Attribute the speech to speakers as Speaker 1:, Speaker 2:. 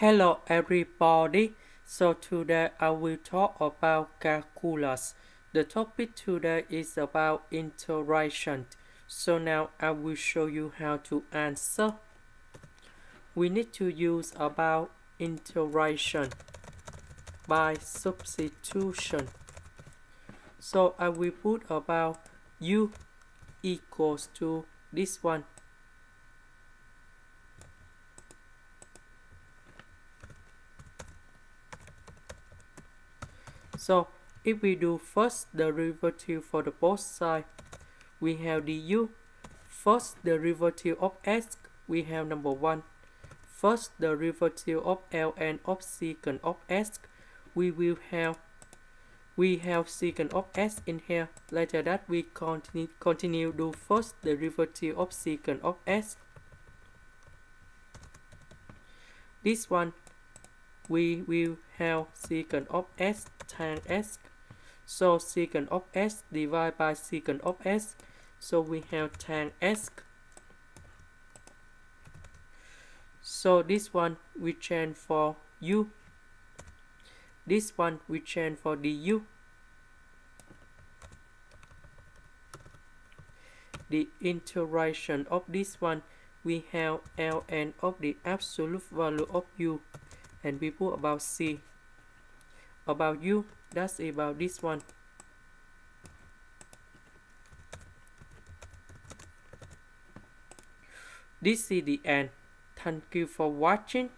Speaker 1: Hello everybody. So today I will talk about calculus. The topic today is about integration. So now I will show you how to answer. We need to use about integration by substitution. So I will put about u equals to this one So if we do first derivative for the both side, we have du. First derivative of s, we have number 1. First derivative of ln of secant of s, we will have we have secant of s in here. Later that we continue continue do first derivative of secant of s. This one we will have secant of s tan s. So secant of s divided by secant of s. So we have tan s. So this one we change for u. This one we change for du. The integration of this one we have ln of the absolute value of u and put about c. About u that's about this one. This is the end. Thank you for watching